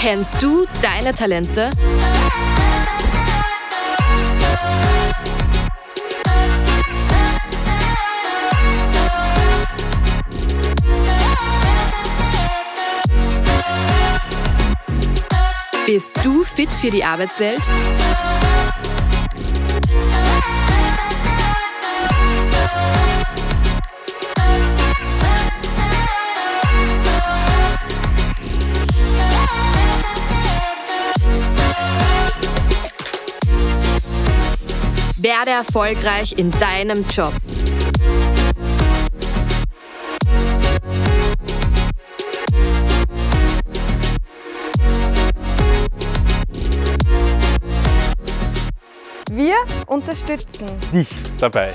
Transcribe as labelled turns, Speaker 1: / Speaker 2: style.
Speaker 1: Kennst du deine Talente? Bist du fit für die Arbeitswelt? Werde erfolgreich in deinem Job.
Speaker 2: Wir unterstützen
Speaker 3: dich dabei.